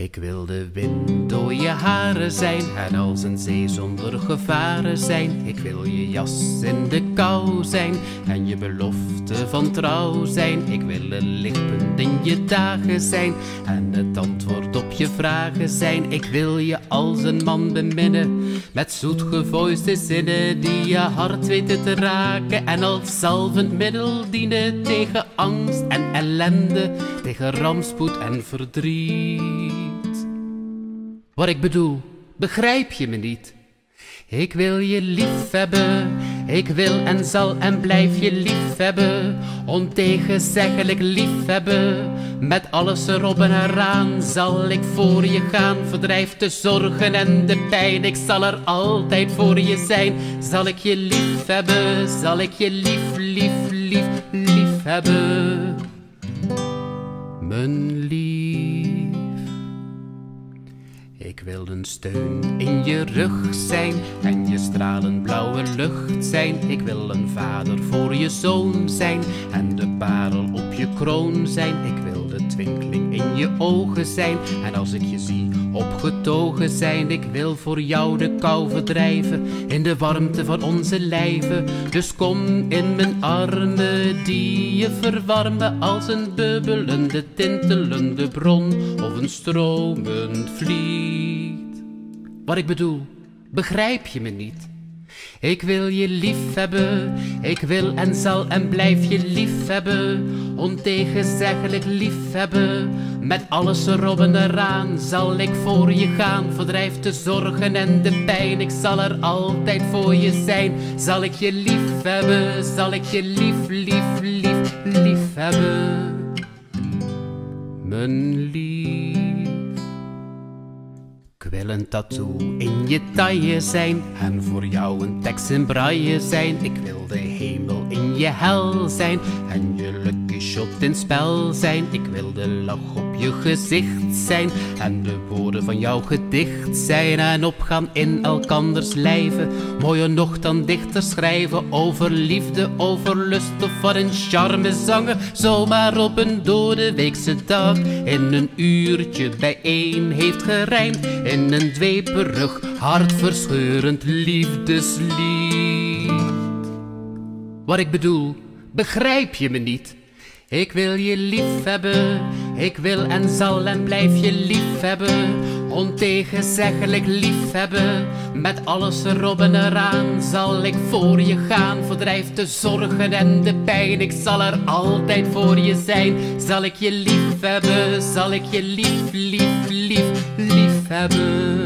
Ik wil de wind door je haren zijn en als een zee zonder gevaren zijn. Ik wil je jas in de kou zijn en je belofte van trouw zijn. Ik wil een lichtpunt in je dagen zijn en het antwoord op je vragen zijn. Ik wil je als een man beminnen met zoetgevoiste zinnen die je hart weten te raken en als zalvend middel dienen tegen angst en ellende, tegen rampspoed en verdriet. Wat ik bedoel, begrijp je me niet? Ik wil je lief hebben, ik wil en zal en blijf je lief hebben, ontegenzeggelijk lief hebben. Met alles erop en eraan zal ik voor je gaan, verdrijf de zorgen en de pijn. Ik zal er altijd voor je zijn, zal ik je lief hebben, zal ik je lief, lief, lief, lief hebben. Mijn lief. Ik wil een steun in je rug zijn en je stralend blauwe lucht zijn. Ik wil een vader voor je zoon zijn en de parel je kroon zijn. Ik wil de twinkeling in je ogen zijn en als ik je zie opgetogen zijn. Ik wil voor jou de kou verdrijven in de warmte van onze lijven. Dus kom in mijn armen die je verwarmen als een bubbelende, tintelende bron of een stromend vliet. Wat ik bedoel, begrijp je me niet? Ik wil je lief hebben, ik wil en zal en blijf je lief hebben, ontegenzeggelijk lief hebben. Met alles erop en eraan zal ik voor je gaan, verdrijf de zorgen en de pijn. Ik zal er altijd voor je zijn, zal ik je lief hebben, zal ik je lief, lief, lief, lief hebben. Mijn lief. Wil een tattoo in je taille zijn en voor jou een tekst in braille zijn. Ik wil de hemel in je hel zijn en je lucky shot in spel zijn. Ik wil de lach op je gezicht zijn en de woorden van jouw gedicht zijn. En opgaan in elkanders lijven, mooier nog dan dichter schrijven over liefde, over lust of wat een charme zangen. Zomaar op een dode weekse dag in een uurtje bijeen heeft gerijmd in een dweperig, hartverscheurend liefdeslied. Wat ik bedoel, begrijp je me niet? Ik wil je lief hebben, ik wil en zal en blijf je lief hebben, ontegenzeggelijk lief hebben. Met alles erop en eraan zal ik voor je gaan, verdrijf de zorgen en de pijn. Ik zal er altijd voor je zijn, zal ik je lief hebben, zal ik je lief, lief, lief, lief hebben.